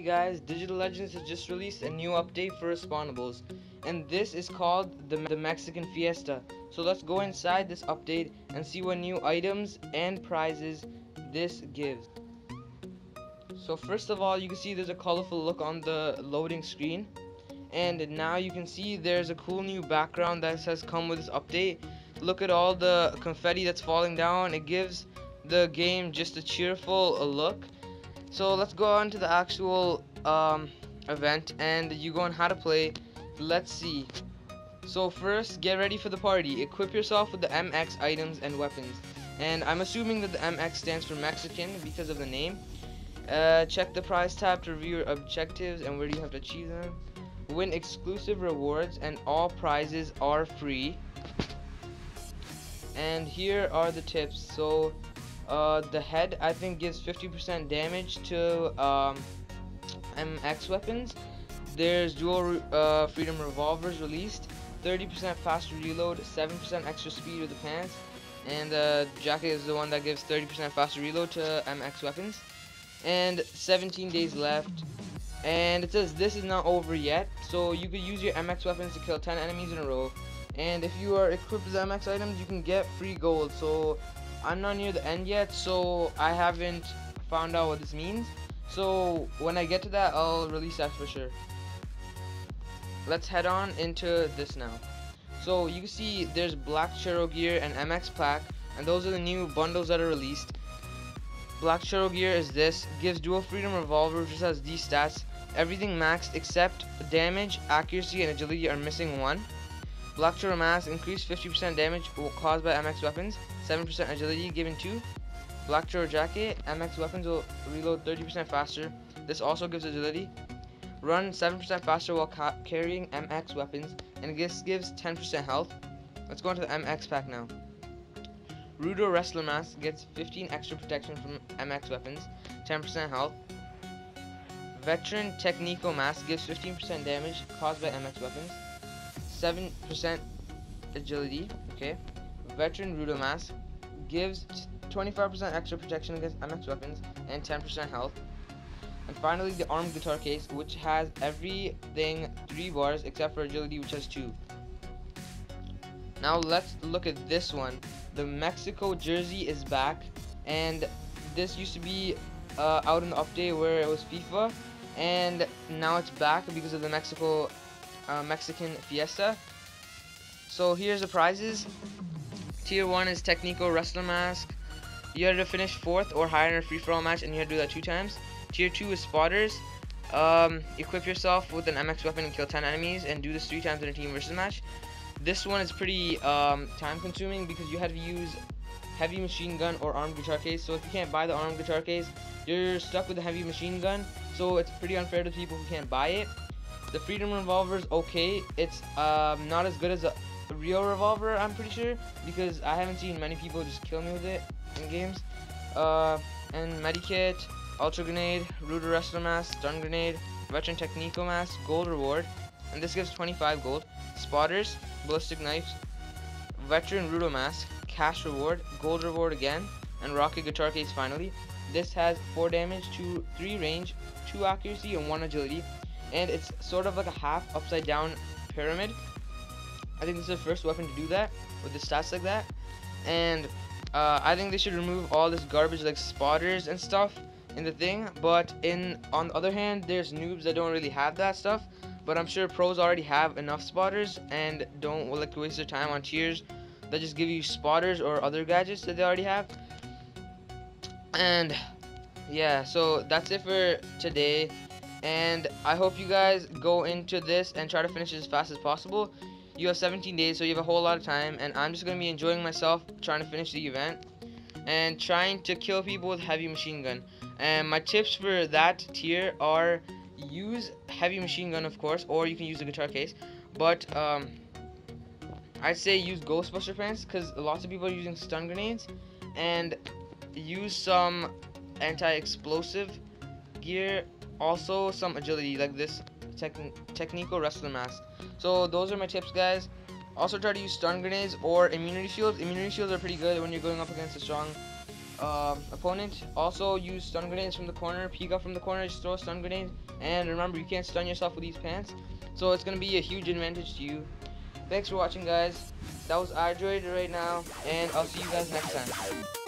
guys, Digital Legends has just released a new update for respawnables, and this is called the, the Mexican Fiesta. So let's go inside this update and see what new items and prizes this gives. So first of all, you can see there's a colorful look on the loading screen, and now you can see there's a cool new background that has come with this update. Look at all the confetti that's falling down. It gives the game just a cheerful look so let's go on to the actual um, event and you go on how to play. Let's see. So first, get ready for the party. Equip yourself with the MX items and weapons. And I'm assuming that the MX stands for Mexican because of the name. Uh, check the prize tab to review your objectives and where you have to achieve them. Win exclusive rewards and all prizes are free. And here are the tips. So uh, the head I think gives 50% damage to um, MX weapons. There's dual uh, freedom revolvers released, 30% faster reload, 7% extra speed with the pants, and the uh, jacket is the one that gives 30% faster reload to MX weapons. And 17 days left. And it says this is not over yet, so you could use your MX weapons to kill 10 enemies in a row. And if you are equipped with MX items, you can get free gold. So I'm not near the end yet, so I haven't found out what this means. So when I get to that, I'll release that for sure. Let's head on into this now. So you can see there's Black Churro Gear and MX Pack, and those are the new bundles that are released. Black Churro Gear is this, gives dual freedom revolver which has these stats. Everything maxed except damage, accuracy, and agility are missing one. Black Churro Mask increased 50% damage caused by MX weapons. 7% agility given to Churro Jacket. MX weapons will reload 30% faster. This also gives agility. Run 7% faster while ca carrying MX weapons, and this gives 10% health. Let's go into the MX pack now. Rudo Wrestler Mask gets 15 extra protection from MX weapons, 10% health. Veteran Technico Mask gives 15% damage caused by MX weapons, 7% agility. Okay. Veteran Rudo Mask gives 25% extra protection against MX weapons and 10% health. And finally, the Armed Guitar Case, which has everything 3 bars except for Agility, which has 2. Now let's look at this one. The Mexico jersey is back, and this used to be uh, out in the update where it was FIFA, and now it's back because of the Mexico uh, Mexican Fiesta. So here's the prizes. Tier 1 is Technico Wrestler Mask. You had to finish 4th or higher in a free-for-all match and you had to do that 2 times. Tier 2 is Spotters. Um, equip yourself with an MX weapon and kill 10 enemies and do this 3 times in a team versus match. This one is pretty um, time consuming because you have to use heavy machine gun or armed guitar case. So if you can't buy the armed guitar case, you're stuck with the heavy machine gun. So it's pretty unfair to people who can't buy it. The Freedom Revolver is okay. It's um, not as good as a real revolver, I'm pretty sure, because I haven't seen many people just kill me with it in games. Uh, and Medikit, Ultra Grenade, Rudo Wrestler Mask, Stun Grenade, Veteran Technico Mask, Gold Reward, and this gives 25 gold. Spotters, Ballistic Knives, Veteran Rudo Mask, Cash Reward, Gold Reward again, and Rocket Guitar Case finally. This has 4 damage, 2, 3 range, 2 accuracy, and 1 agility, and it's sort of like a half upside down pyramid I think this is the first weapon to do that with the stats like that. And uh, I think they should remove all this garbage like spotters and stuff in the thing. But in on the other hand, there's noobs that don't really have that stuff. But I'm sure pros already have enough spotters and don't like waste their time on tiers that just give you spotters or other gadgets that they already have. And yeah, so that's it for today. And I hope you guys go into this and try to finish it as fast as possible. You have 17 days, so you have a whole lot of time, and I'm just going to be enjoying myself trying to finish the event and trying to kill people with heavy machine gun. And my tips for that tier are use heavy machine gun, of course, or you can use a guitar case, but um, I'd say use Ghostbuster pants because lots of people are using stun grenades, and use some anti-explosive gear, also some agility like this Technico Wrestler Mask. So those are my tips, guys. Also try to use stun grenades or immunity shields. Immunity shields are pretty good when you're going up against a strong um, opponent. Also use stun grenades from the corner, peek up from the corner, just throw a stun grenade. And remember, you can't stun yourself with these pants. So it's going to be a huge advantage to you. Thanks for watching, guys. That was iDroid right now, and I'll see you guys next time.